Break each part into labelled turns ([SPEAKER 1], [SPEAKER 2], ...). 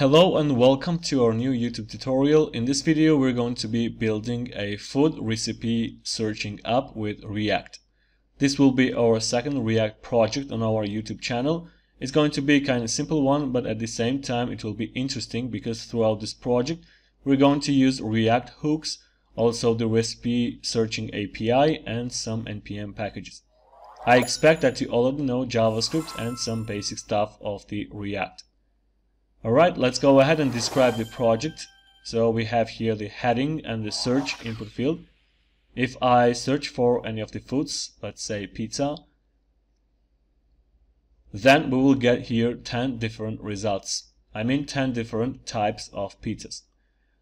[SPEAKER 1] Hello and welcome to our new YouTube tutorial. In this video we're going to be building a food recipe searching app with React. This will be our second React project on our YouTube channel. It's going to be a kind of simple one but at the same time it will be interesting because throughout this project we're going to use React hooks, also the recipe searching API and some npm packages. I expect that you already know JavaScript and some basic stuff of the React. Alright, let's go ahead and describe the project. So we have here the heading and the search input field. If I search for any of the foods, let's say pizza, then we will get here 10 different results. I mean 10 different types of pizzas.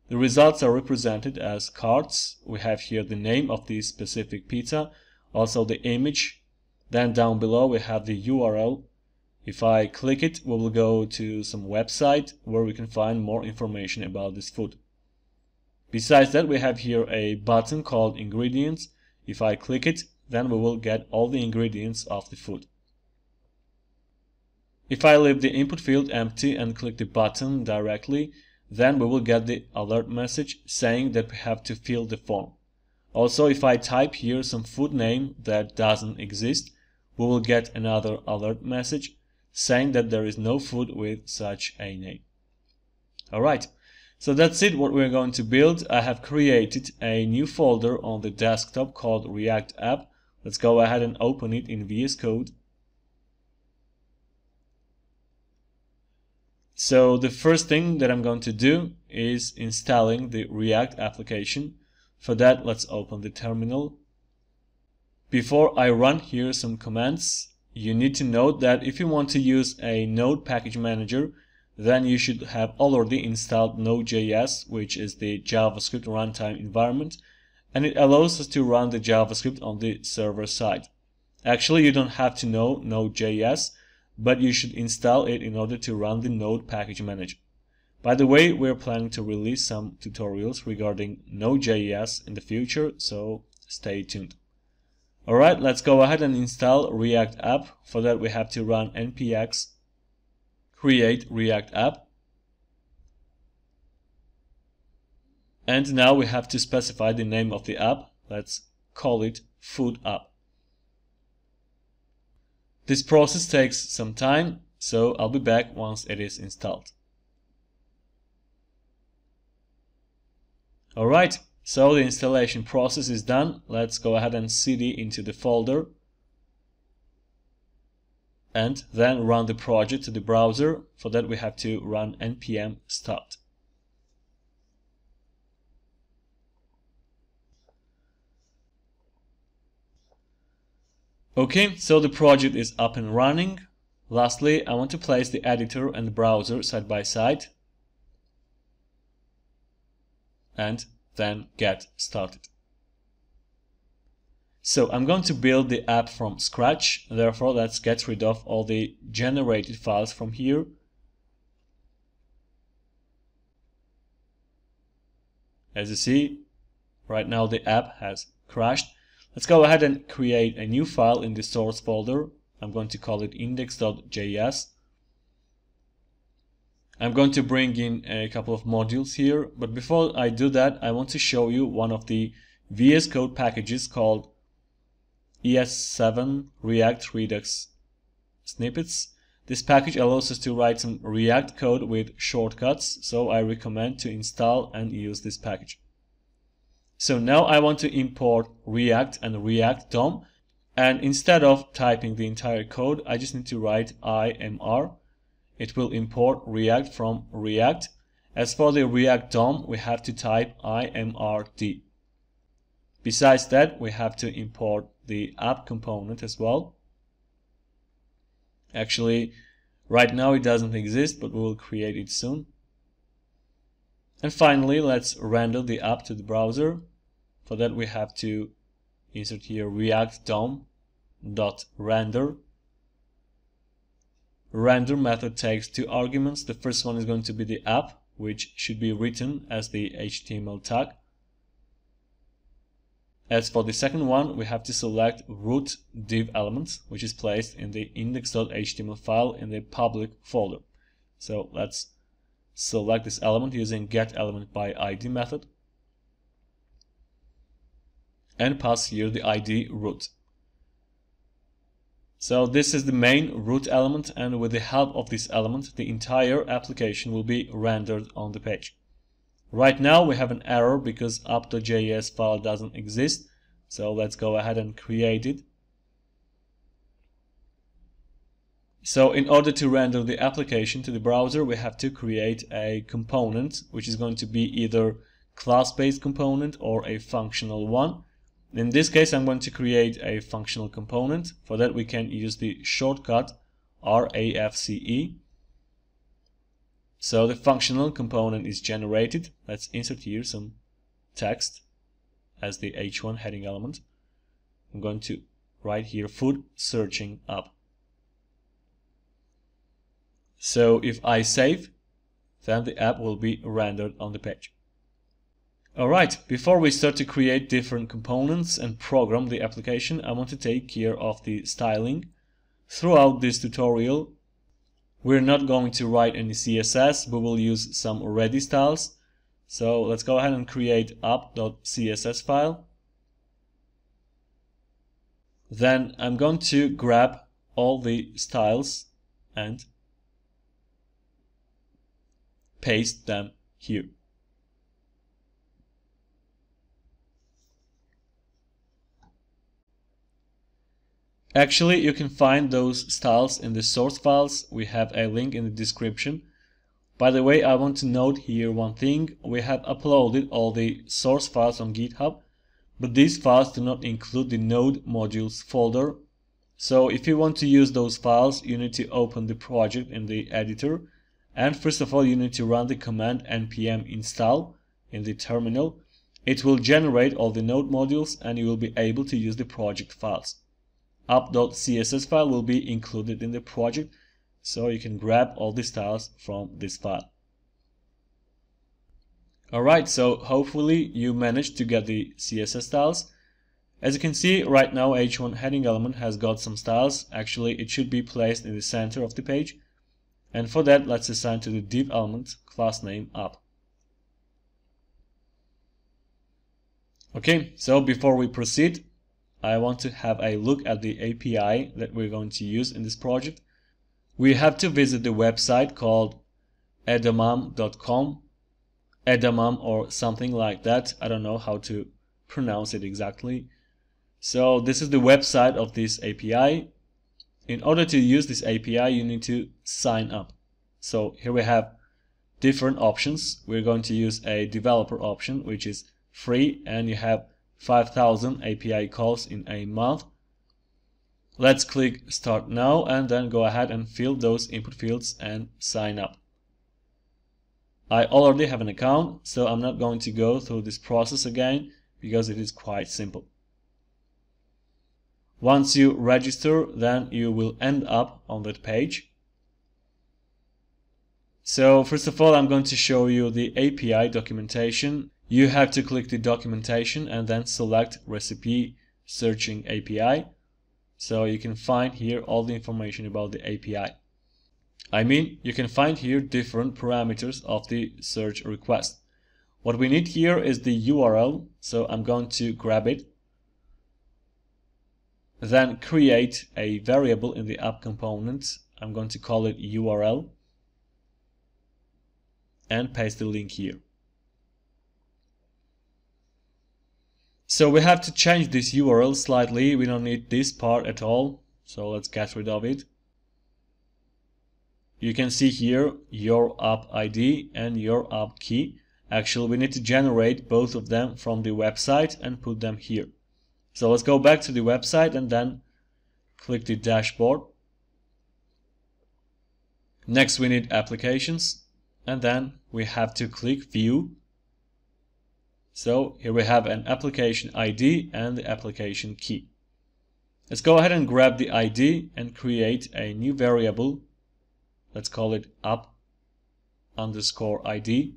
[SPEAKER 1] The results are represented as cards. We have here the name of the specific pizza, also the image then down below we have the URL. If I click it, we will go to some website where we can find more information about this food. Besides that, we have here a button called ingredients. If I click it, then we will get all the ingredients of the food. If I leave the input field empty and click the button directly, then we will get the alert message saying that we have to fill the form. Also, if I type here some food name that doesn't exist, we will get another alert message saying that there is no food with such a name. Alright, so that's it what we're going to build. I have created a new folder on the desktop called React App. Let's go ahead and open it in VS Code. So the first thing that I'm going to do is installing the React application. For that, let's open the terminal before I run here some commands, you need to note that if you want to use a Node package manager, then you should have already installed Node.js, which is the JavaScript runtime environment, and it allows us to run the JavaScript on the server side. Actually, you don't have to know Node.js, but you should install it in order to run the Node package manager. By the way, we're planning to release some tutorials regarding Node.js in the future, so stay tuned. Alright, let's go ahead and install React App. For that we have to run npx create React App. And now we have to specify the name of the app. Let's call it Food App. This process takes some time, so I'll be back once it is installed. Alright, so the installation process is done. Let's go ahead and cd into the folder and then run the project to the browser. For that we have to run npm start. Okay, so the project is up and running. Lastly, I want to place the editor and the browser side by side. And then get started. So I'm going to build the app from scratch, therefore let's get rid of all the generated files from here. As you see, right now the app has crashed. Let's go ahead and create a new file in the source folder. I'm going to call it index.js. I'm going to bring in a couple of modules here, but before I do that, I want to show you one of the VS Code packages called ES7 React Redux snippets. This package allows us to write some React code with shortcuts, so I recommend to install and use this package. So now I want to import React and React DOM, and instead of typing the entire code, I just need to write IMR it will import React from React. As for the React DOM, we have to type imrd. Besides that, we have to import the app component as well. Actually, right now it doesn't exist, but we will create it soon. And finally, let's render the app to the browser. For that, we have to insert here react DOM dot render render method takes two arguments. The first one is going to be the app, which should be written as the HTML tag. As for the second one, we have to select root div element, which is placed in the index.html file in the public folder. So let's select this element using get element by ID method and pass here the ID root. So this is the main root element and with the help of this element the entire application will be rendered on the page. Right now we have an error because app.js file doesn't exist so let's go ahead and create it. So in order to render the application to the browser we have to create a component which is going to be either class-based component or a functional one in this case, I'm going to create a functional component. For that, we can use the shortcut RAFCE. So the functional component is generated. Let's insert here some text as the h1 heading element. I'm going to write here food searching up. So if I save, then the app will be rendered on the page. Alright, before we start to create different components and program the application, I want to take care of the styling. Throughout this tutorial, we're not going to write any CSS, but we'll use some ready styles. So let's go ahead and create app.css file. Then I'm going to grab all the styles and paste them here. Actually, you can find those styles in the source files. We have a link in the description. By the way, I want to note here one thing. We have uploaded all the source files on GitHub, but these files do not include the node modules folder. So if you want to use those files, you need to open the project in the editor. And first of all, you need to run the command npm install in the terminal. It will generate all the node modules and you will be able to use the project files app.css file will be included in the project so you can grab all the styles from this file. Alright, so hopefully you managed to get the CSS styles. As you can see, right now h1 heading element has got some styles. Actually, it should be placed in the center of the page. And for that, let's assign to the div element class name app. Okay, so before we proceed, I want to have a look at the API that we're going to use in this project. We have to visit the website called edamam.com, edamam or something like that. I don't know how to pronounce it exactly. So this is the website of this API. In order to use this API, you need to sign up. So here we have different options. We're going to use a developer option, which is free, and you have 5000 API calls in a month. Let's click start now and then go ahead and fill those input fields and sign up. I already have an account, so I'm not going to go through this process again because it is quite simple. Once you register, then you will end up on that page. So first of all, I'm going to show you the API documentation you have to click the documentation and then select recipe searching API. So you can find here all the information about the API. I mean, you can find here different parameters of the search request. What we need here is the URL, so I'm going to grab it. Then create a variable in the app component. I'm going to call it URL and paste the link here. So we have to change this URL slightly. We don't need this part at all. So let's get rid of it. You can see here your app ID and your app key. Actually, we need to generate both of them from the website and put them here. So let's go back to the website and then click the dashboard. Next, we need applications and then we have to click view so here we have an application ID and the application key. Let's go ahead and grab the ID and create a new variable. Let's call it app underscore ID.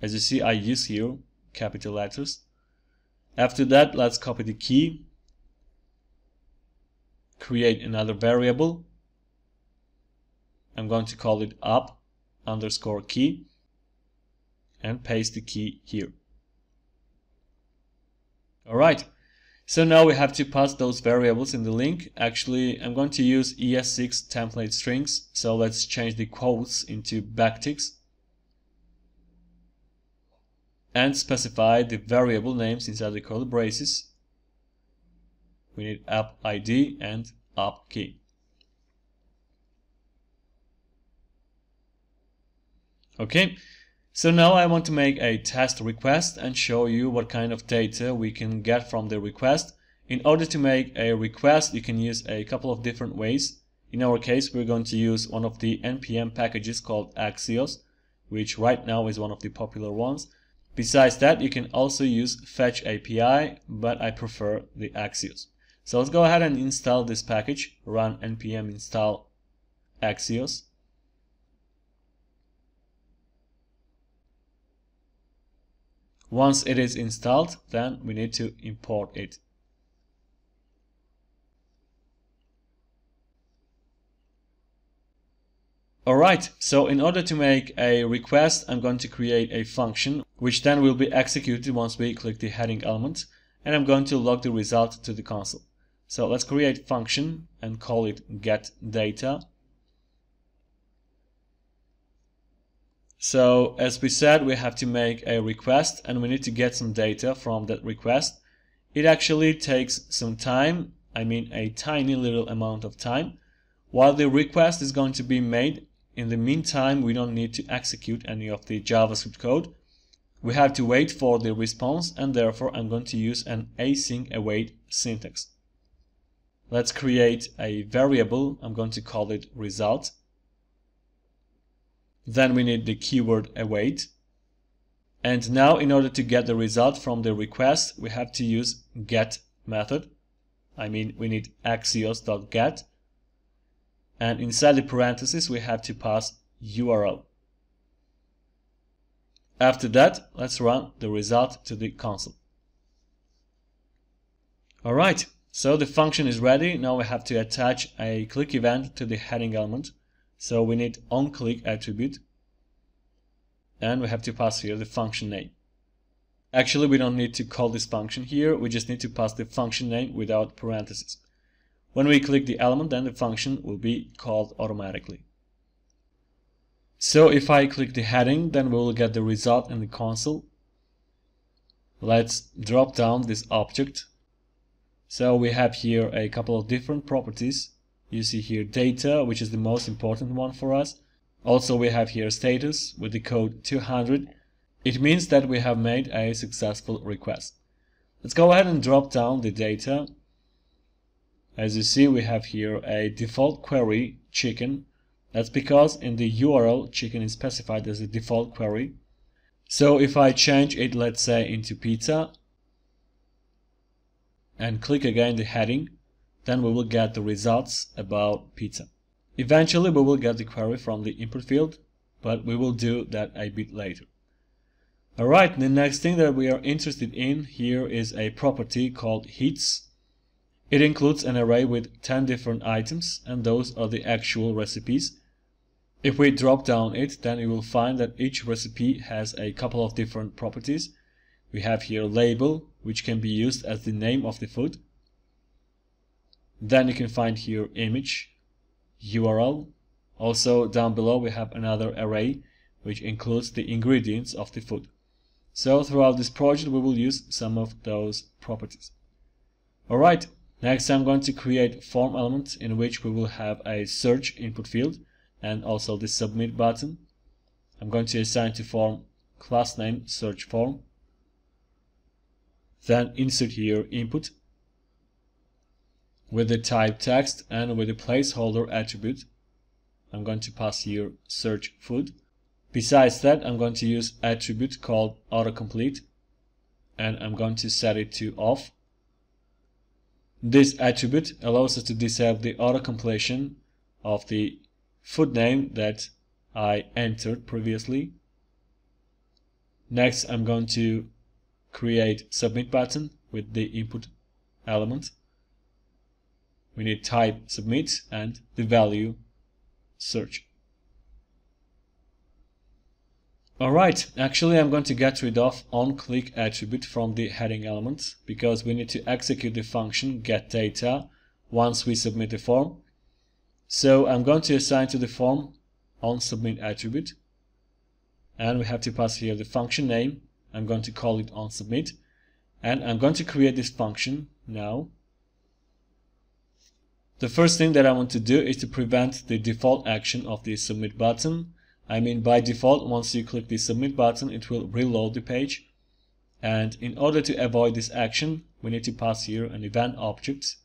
[SPEAKER 1] As you see, I use here capital letters. After that, let's copy the key, create another variable. I'm going to call it app underscore key and paste the key here. Alright, so now we have to pass those variables in the link. Actually, I'm going to use ES6 template strings, so let's change the quotes into backticks and specify the variable names inside the curly braces. We need app ID and app key. Okay, so now I want to make a test request and show you what kind of data we can get from the request. In order to make a request, you can use a couple of different ways. In our case, we're going to use one of the NPM packages called Axios, which right now is one of the popular ones. Besides that, you can also use Fetch API, but I prefer the Axios. So let's go ahead and install this package, run npm install Axios. Once it is installed, then we need to import it. Alright, so in order to make a request, I'm going to create a function, which then will be executed once we click the heading element, and I'm going to log the result to the console. So let's create function and call it get So as we said, we have to make a request and we need to get some data from that request. It actually takes some time, I mean a tiny little amount of time. While the request is going to be made, in the meantime, we don't need to execute any of the JavaScript code. We have to wait for the response and therefore I'm going to use an async await syntax. Let's create a variable. I'm going to call it result. Then we need the keyword await. And now in order to get the result from the request, we have to use get method. I mean, we need axios.get and inside the parentheses we have to pass URL. After that, let's run the result to the console. Alright, so the function is ready. Now we have to attach a click event to the heading element. So we need onClick attribute and we have to pass here the function name. Actually, we don't need to call this function here. We just need to pass the function name without parentheses. When we click the element, then the function will be called automatically. So if I click the heading, then we will get the result in the console. Let's drop down this object. So we have here a couple of different properties. You see here data, which is the most important one for us. Also we have here status with the code 200. It means that we have made a successful request. Let's go ahead and drop down the data as you see, we have here a default query chicken. That's because in the URL, chicken is specified as a default query. So if I change it, let's say, into pizza, and click again the heading, then we will get the results about pizza. Eventually, we will get the query from the input field, but we will do that a bit later. Alright, the next thing that we are interested in here is a property called hits. It includes an array with 10 different items and those are the actual recipes. If we drop down it, then you will find that each recipe has a couple of different properties. We have here label, which can be used as the name of the food. Then you can find here image, URL. Also down below we have another array which includes the ingredients of the food. So throughout this project we will use some of those properties. Alright, Next, I'm going to create form element in which we will have a search input field and also the submit button. I'm going to assign to form class name search form. Then insert here input with the type text and with the placeholder attribute. I'm going to pass here search food. Besides that, I'm going to use attribute called autocomplete and I'm going to set it to off this attribute allows us to disable the auto-completion of the food name that I entered previously. Next, I'm going to create submit button with the input element. We need type submit and the value search. Alright, actually I'm going to get rid of onClick attribute from the heading element because we need to execute the function getData once we submit the form. So I'm going to assign to the form onSubmit attribute and we have to pass here the function name. I'm going to call it onSubmit and I'm going to create this function now. The first thing that I want to do is to prevent the default action of the submit button I mean by default once you click the submit button it will reload the page and in order to avoid this action we need to pass here an event object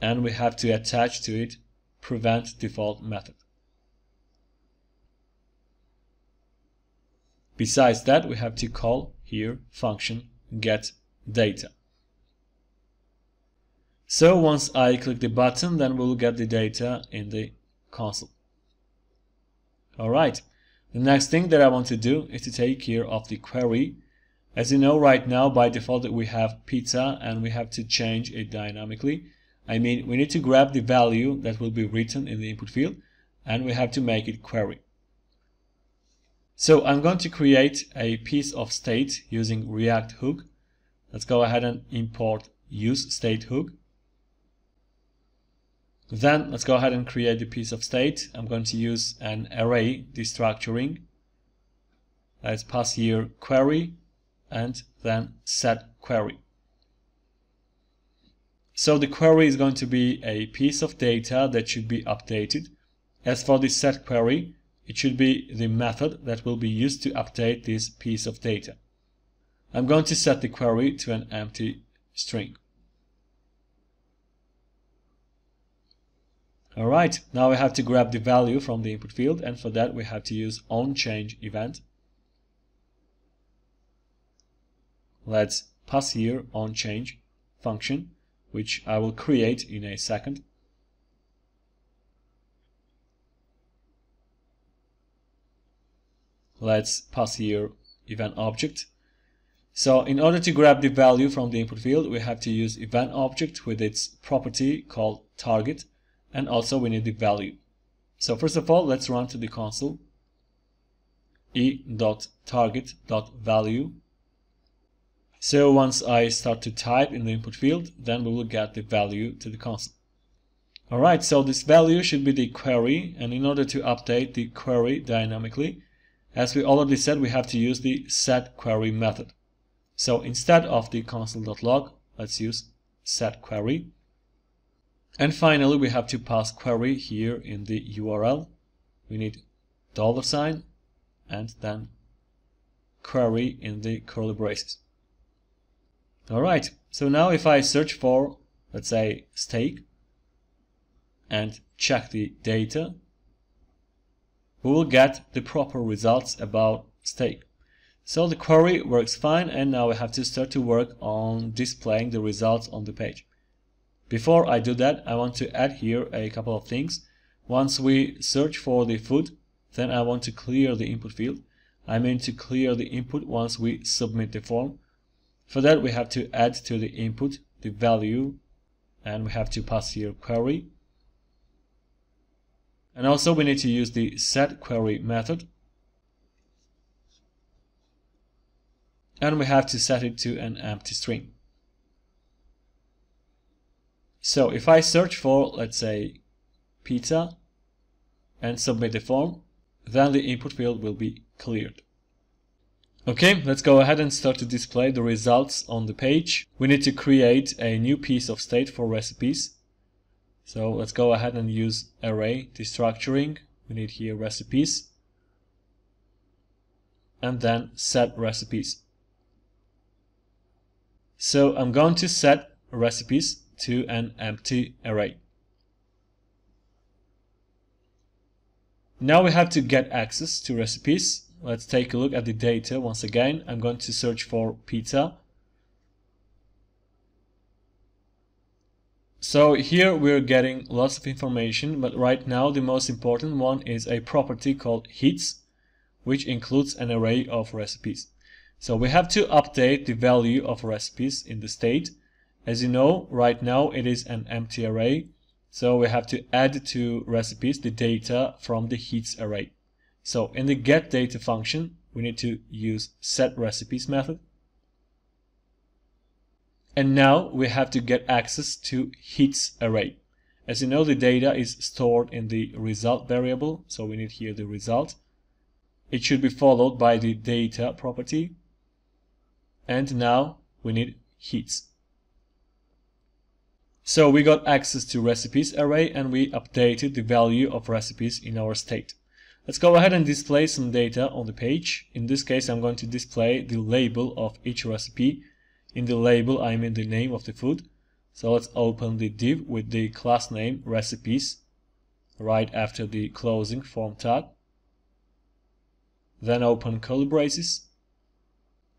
[SPEAKER 1] and we have to attach to it prevent default method. Besides that we have to call here function get data. So once I click the button then we'll get the data in the console. Alright, the next thing that I want to do is to take care of the query. As you know right now by default we have pizza and we have to change it dynamically. I mean we need to grab the value that will be written in the input field and we have to make it query. So I'm going to create a piece of state using React hook. Let's go ahead and import use state hook. Then let's go ahead and create the piece of state. I'm going to use an array destructuring. Let's pass here query and then set query. So the query is going to be a piece of data that should be updated. As for the set query, it should be the method that will be used to update this piece of data. I'm going to set the query to an empty string. Alright, now we have to grab the value from the input field and for that we have to use onChange event. Let's pass here onChange function, which I will create in a second. Let's pass here event object. So in order to grab the value from the input field, we have to use event object with its property called target and also we need the value. So first of all, let's run to the console e.target.value. So once I start to type in the input field, then we will get the value to the console. Alright, so this value should be the query, and in order to update the query dynamically, as we already said, we have to use the set query method. So instead of the console.log, let's use set query. And finally, we have to pass query here in the URL. We need dollar sign and then query in the curly braces. Alright, so now if I search for, let's say, steak and check the data, we will get the proper results about steak. So the query works fine and now we have to start to work on displaying the results on the page. Before I do that, I want to add here a couple of things. Once we search for the food, then I want to clear the input field. I mean to clear the input once we submit the form. For that, we have to add to the input the value and we have to pass here query. And also we need to use the set query method. And we have to set it to an empty string. So if I search for, let's say, pizza and submit the form, then the input field will be cleared. Okay, let's go ahead and start to display the results on the page. We need to create a new piece of state for recipes. So let's go ahead and use array destructuring. We need here recipes. And then set recipes. So I'm going to set recipes to an empty array. Now we have to get access to recipes. Let's take a look at the data once again. I'm going to search for pizza. So here we're getting lots of information, but right now the most important one is a property called hits, which includes an array of recipes. So we have to update the value of recipes in the state as you know, right now it is an empty array, so we have to add to recipes the data from the hits array. So in the get data function, we need to use set recipes method. And now we have to get access to hits array. As you know, the data is stored in the result variable, so we need here the result. It should be followed by the data property. And now we need heats. So we got access to recipes array and we updated the value of recipes in our state. Let's go ahead and display some data on the page. In this case, I'm going to display the label of each recipe. In the label, I mean the name of the food. So let's open the div with the class name recipes right after the closing form tag. Then open curly braces.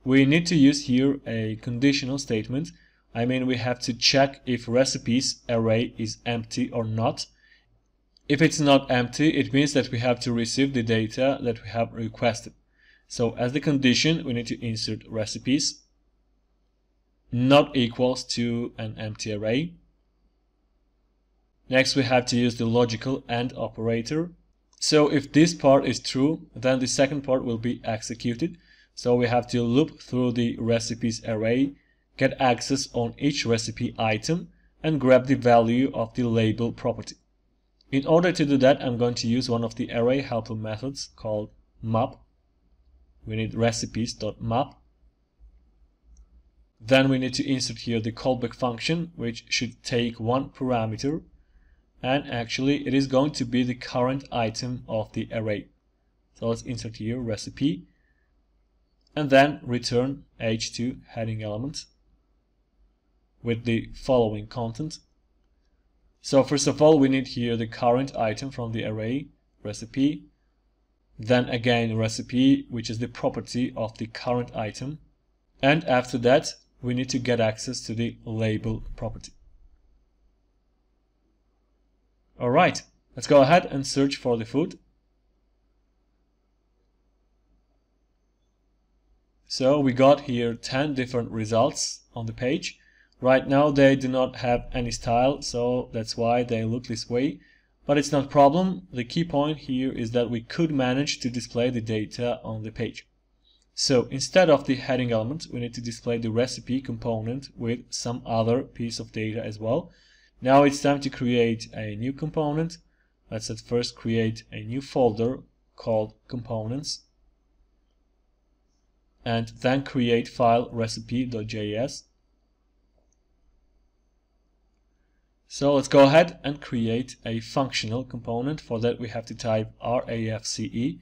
[SPEAKER 1] We need to use here a conditional statement I mean we have to check if recipes array is empty or not. If it's not empty, it means that we have to receive the data that we have requested. So as the condition, we need to insert recipes not equals to an empty array. Next, we have to use the logical AND operator. So if this part is true, then the second part will be executed. So we have to loop through the recipes array get access on each recipe item, and grab the value of the label property. In order to do that, I'm going to use one of the array helper methods called map. We need recipes.map. Then we need to insert here the callback function, which should take one parameter. And actually, it is going to be the current item of the array. So let's insert here recipe. And then return h2 heading element with the following content. So first of all, we need here the current item from the array, recipe. Then again, recipe, which is the property of the current item. And after that, we need to get access to the label property. Alright, let's go ahead and search for the food. So we got here 10 different results on the page. Right now they do not have any style, so that's why they look this way. But it's not problem. The key point here is that we could manage to display the data on the page. So instead of the heading element, we need to display the recipe component with some other piece of data as well. Now it's time to create a new component. Let's at first create a new folder called components and then create file recipe.js So let's go ahead and create a functional component. For that we have to type RAFCE.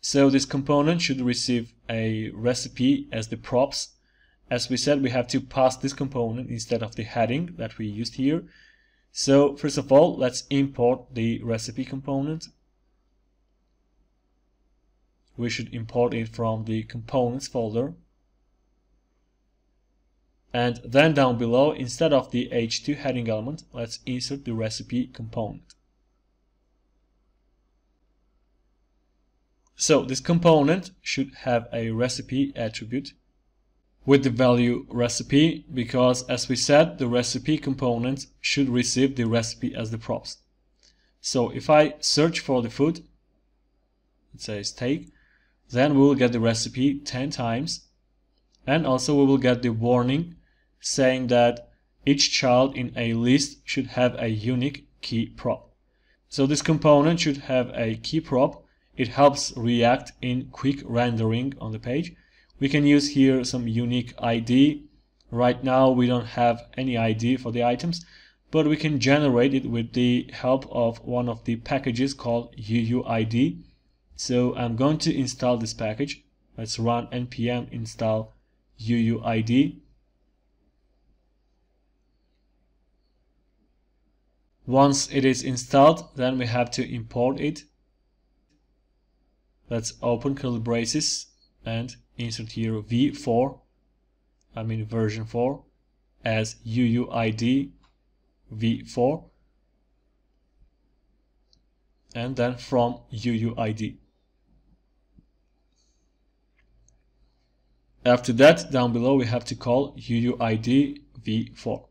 [SPEAKER 1] So this component should receive a recipe as the props. As we said, we have to pass this component instead of the heading that we used here. So first of all, let's import the recipe component. We should import it from the components folder. And then down below, instead of the H2 heading element, let's insert the recipe component. So this component should have a recipe attribute with the value recipe because as we said the recipe component should receive the recipe as the props. So if I search for the food, it says say steak, then we will get the recipe 10 times and also we will get the warning saying that each child in a list should have a unique key prop. So this component should have a key prop. It helps React in quick rendering on the page. We can use here some unique ID. Right now we don't have any ID for the items, but we can generate it with the help of one of the packages called UUID. So I'm going to install this package. Let's run npm install UUID. Once it is installed, then we have to import it. Let's open curly braces and insert here v4, I mean version 4, as UUID v4, and then from UUID. After that, down below we have to call UUID v4.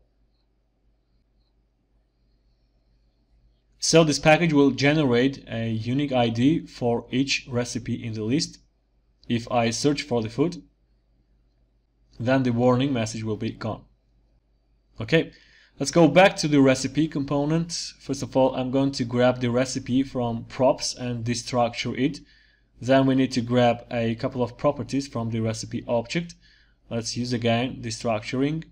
[SPEAKER 1] So this package will generate a unique ID for each recipe in the list. If I search for the food, then the warning message will be gone. Okay, let's go back to the recipe component. First of all, I'm going to grab the recipe from props and destructure it. Then we need to grab a couple of properties from the recipe object. Let's use again destructuring.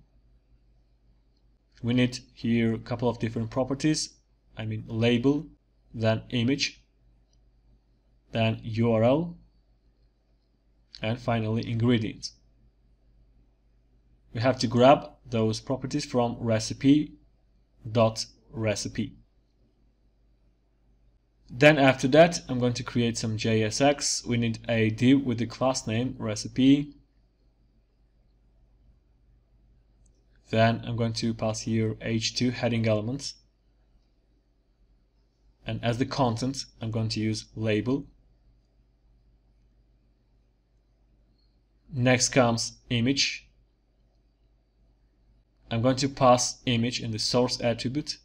[SPEAKER 1] We need here a couple of different properties. I mean label, then image, then URL, and finally ingredients. We have to grab those properties from recipe dot recipe. Then after that, I'm going to create some JSX. We need a div with the class name recipe. Then I'm going to pass here h2 heading elements. And as the content, I'm going to use label. Next comes image. I'm going to pass image in the source attribute.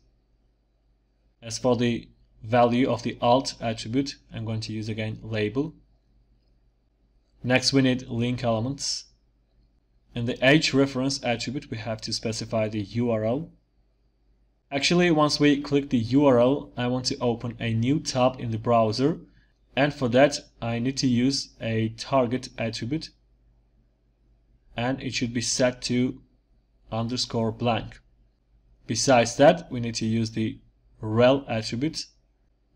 [SPEAKER 1] As for the value of the alt attribute, I'm going to use again label. Next we need link elements. In the href attribute we have to specify the URL. Actually once we click the URL I want to open a new tab in the browser and for that I need to use a target attribute and it should be set to underscore blank. Besides that we need to use the rel attribute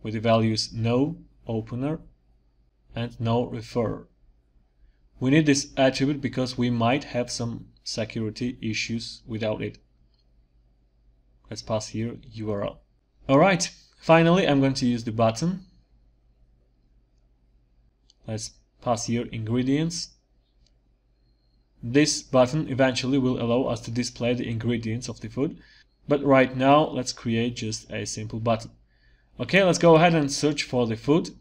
[SPEAKER 1] with the values no opener and no referrer. We need this attribute because we might have some security issues without it. Let's pass here URL. Alright, finally I'm going to use the button. Let's pass here ingredients. This button eventually will allow us to display the ingredients of the food, but right now let's create just a simple button. Okay, let's go ahead and search for the food.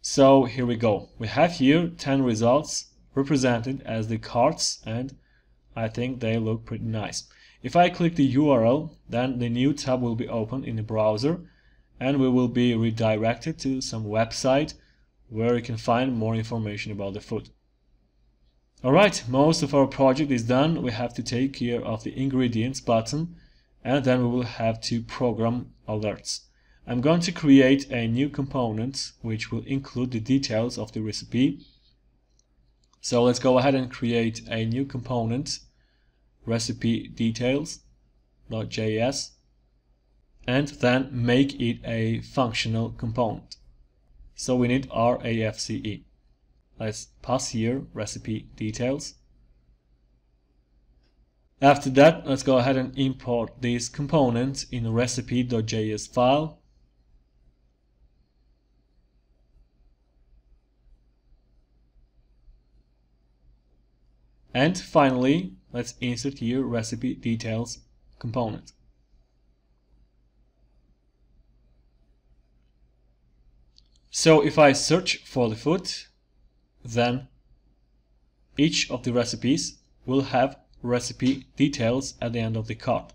[SPEAKER 1] So here we go. We have here 10 results represented as the cards and I think they look pretty nice. If I click the URL, then the new tab will be opened in the browser and we will be redirected to some website where you can find more information about the food. Alright, most of our project is done. We have to take care of the ingredients button and then we will have to program alerts. I'm going to create a new component which will include the details of the recipe. So let's go ahead and create a new component, recipe details.js, and then make it a functional component. So we need RAFCE. Let's pass here recipe details after that, let's go ahead and import this component in recipe.js file. And finally, let's insert here recipe details component. So if I search for the food, then each of the recipes will have recipe details at the end of the card.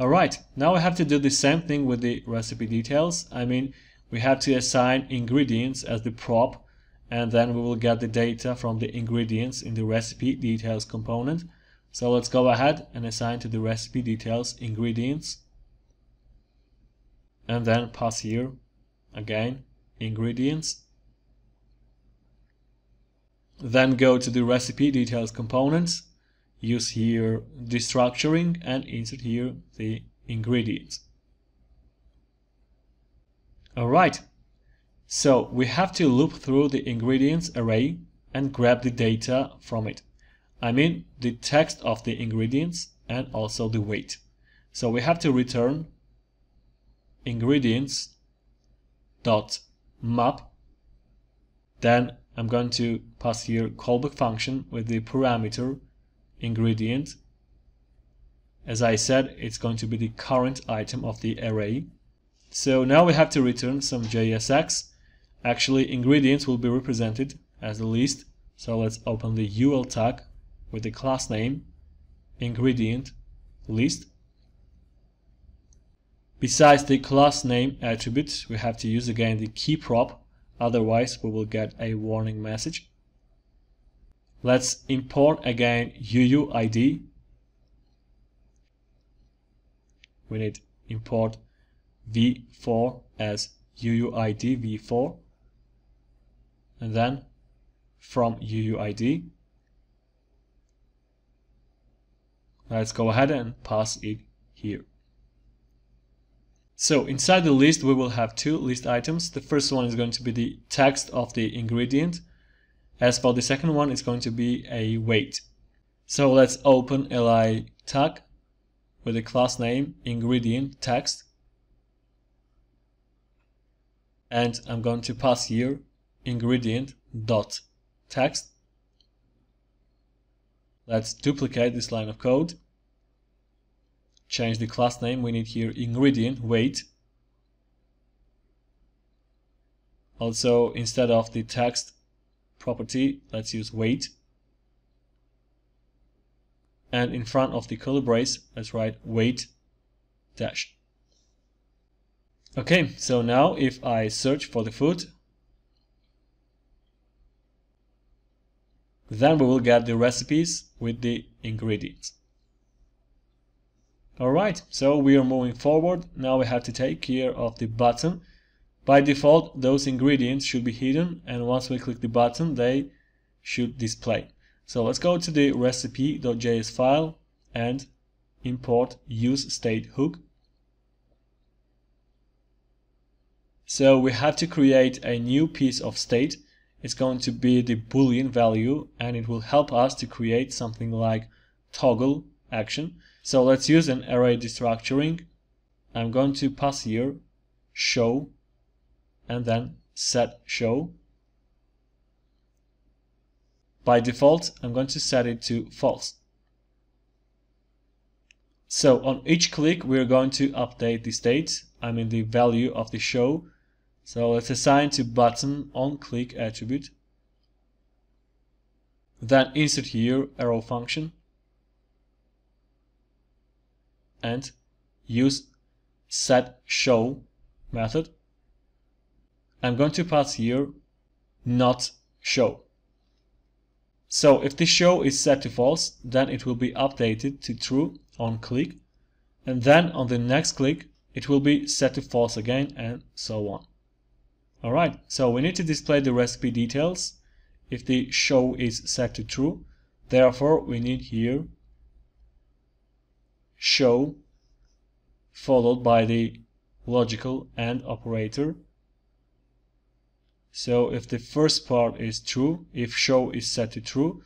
[SPEAKER 1] Alright, now I have to do the same thing with the recipe details. I mean, we have to assign ingredients as the prop and then we will get the data from the ingredients in the recipe details component. So let's go ahead and assign to the recipe details ingredients and then pass here again ingredients. Then go to the recipe details components use here destructuring and insert here the ingredients. Alright, so we have to loop through the ingredients array and grab the data from it. I mean the text of the ingredients and also the weight. So we have to return ingredients dot map then I'm going to pass here callback function with the parameter ingredient. As I said, it's going to be the current item of the array. So now we have to return some JSX. Actually, ingredients will be represented as a list. So let's open the UL tag with the class name ingredient list. Besides the class name attribute, we have to use again the key prop, otherwise we will get a warning message. Let's import again UUID. We need import v4 as UUID v4 and then from UUID let's go ahead and pass it here. So inside the list we will have two list items. The first one is going to be the text of the ingredient. As for the second one it's going to be a weight. So let's open li tag with the class name ingredient text and I'm going to pass here ingredient dot text. Let's duplicate this line of code. Change the class name. We need here ingredient weight. Also instead of the text property let's use weight. And in front of the curly brace let's write weight dash. Okay so now if I search for the food then we will get the recipes with the ingredients alright so we are moving forward now we have to take care of the button by default those ingredients should be hidden and once we click the button they should display so let's go to the recipe.js file and import use state hook. So we have to create a new piece of state. It's going to be the boolean value and it will help us to create something like toggle action. So let's use an array destructuring. I'm going to pass here show and then set show by default, I'm going to set it to false. So on each click, we're going to update the state, I mean the value of the show. So let's assign to button on click attribute. Then insert here arrow function and use set show method. I'm going to pass here not show. So if the show is set to false, then it will be updated to true on click. And then on the next click, it will be set to false again and so on. Alright, so we need to display the recipe details if the show is set to true. Therefore, we need here show followed by the logical AND operator so if the first part is true, if show is set to true,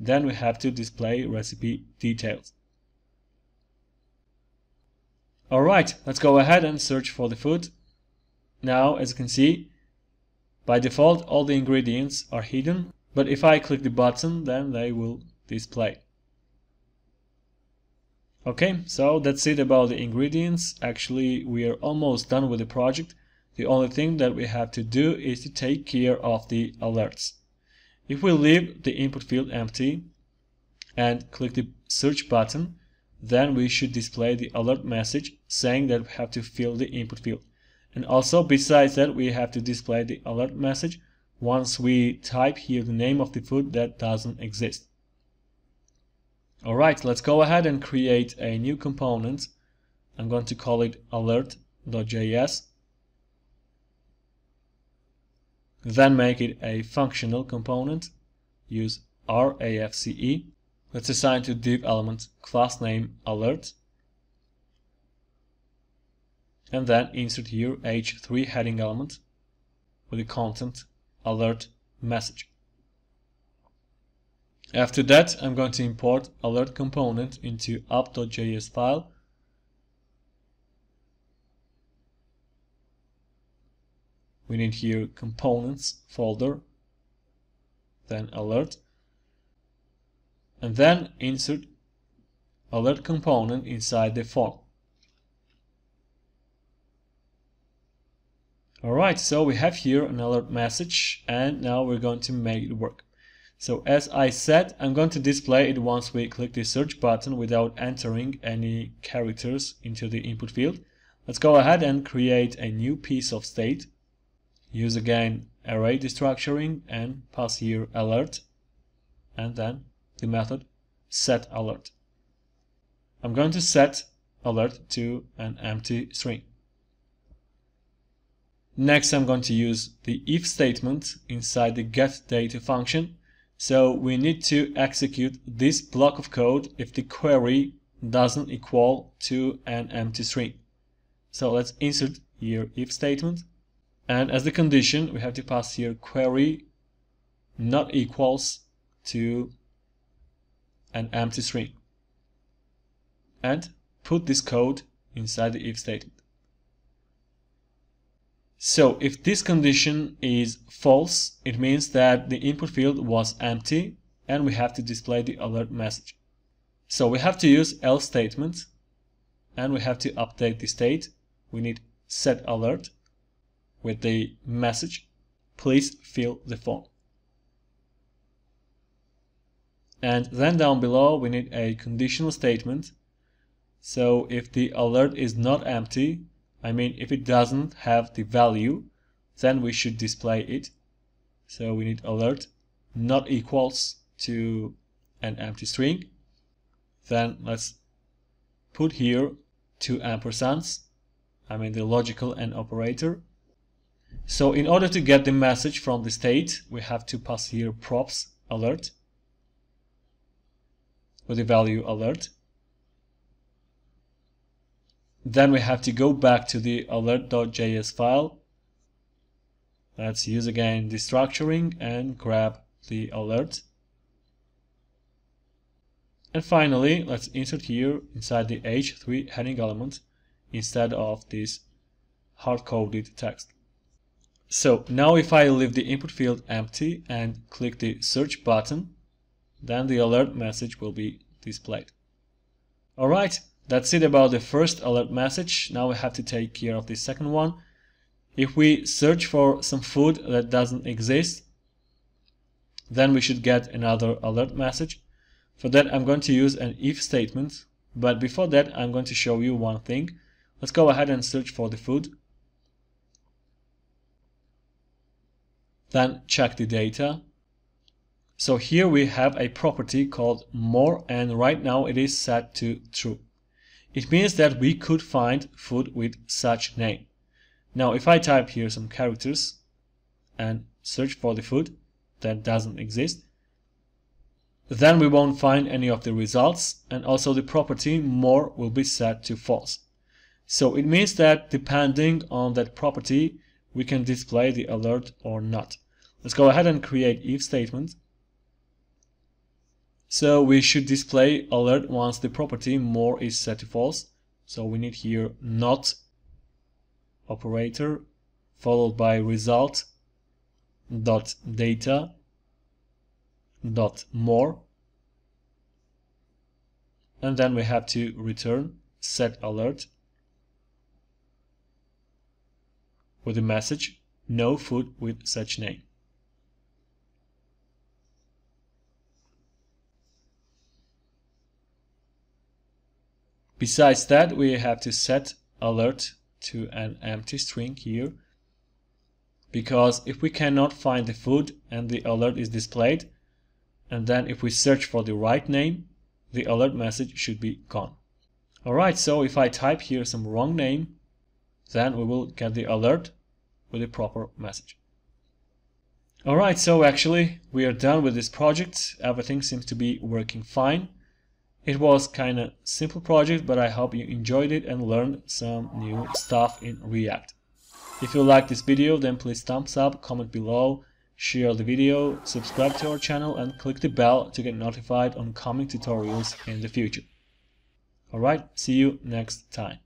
[SPEAKER 1] then we have to display recipe details. Alright, let's go ahead and search for the food. Now, as you can see, by default all the ingredients are hidden, but if I click the button, then they will display. Okay, so that's it about the ingredients. Actually, we are almost done with the project. The only thing that we have to do is to take care of the alerts. If we leave the input field empty and click the search button, then we should display the alert message saying that we have to fill the input field. And also besides that, we have to display the alert message once we type here the name of the food that doesn't exist. Alright, let's go ahead and create a new component. I'm going to call it alert.js Then make it a functional component. Use rafce. Let's assign to div element class name alert. And then insert here h3 heading element with the content alert message. After that, I'm going to import alert component into app.js file we need here components folder then alert and then insert alert component inside the form alright so we have here an alert message and now we're going to make it work so as I said I'm going to display it once we click the search button without entering any characters into the input field Let's go ahead and create a new piece of state. Use again array destructuring and pass here alert and then the method set alert. I'm going to set alert to an empty string. Next, I'm going to use the if statement inside the getData function. So we need to execute this block of code if the query doesn't equal to an empty string. So let's insert here if statement. And as the condition, we have to pass here query not equals to an empty string. And put this code inside the if statement. So if this condition is false, it means that the input field was empty and we have to display the alert message. So we have to use else statement and we have to update the state. We need set alert with the message, please fill the form. And then down below we need a conditional statement. So if the alert is not empty, I mean, if it doesn't have the value, then we should display it. So we need alert not equals to an empty string. Then let's put here two ampersands. I mean the logical and operator. So in order to get the message from the state, we have to pass here props alert with the value alert. Then we have to go back to the alert.js file. Let's use again destructuring and grab the alert. And finally, let's insert here inside the h3 heading element instead of this hard-coded text. So now if I leave the input field empty and click the search button, then the alert message will be displayed. Alright, that's it about the first alert message. Now we have to take care of the second one. If we search for some food that doesn't exist, then we should get another alert message. For that, I'm going to use an if statement. But before that, I'm going to show you one thing. Let's go ahead and search for the food. Then check the data. So here we have a property called more and right now it is set to true. It means that we could find food with such name. Now if I type here some characters and search for the food that doesn't exist, then we won't find any of the results and also the property more will be set to false. So it means that depending on that property, we can display the alert or not. Let's go ahead and create if statement so we should display alert once the property more is set to false. So we need here not operator followed by result dot data dot more and then we have to return set alert with the message no food with such name Besides that, we have to set alert to an empty string here. Because if we cannot find the food and the alert is displayed and then if we search for the right name the alert message should be gone. Alright so if I type here some wrong name then we will get the alert with the proper message. Alright so actually we are done with this project. Everything seems to be working fine it was kind of simple project, but I hope you enjoyed it and learned some new stuff in React. If you like this video, then please thumbs up, comment below, share the video, subscribe to our channel and click the bell to get notified on coming tutorials in the future. Alright, see you next time.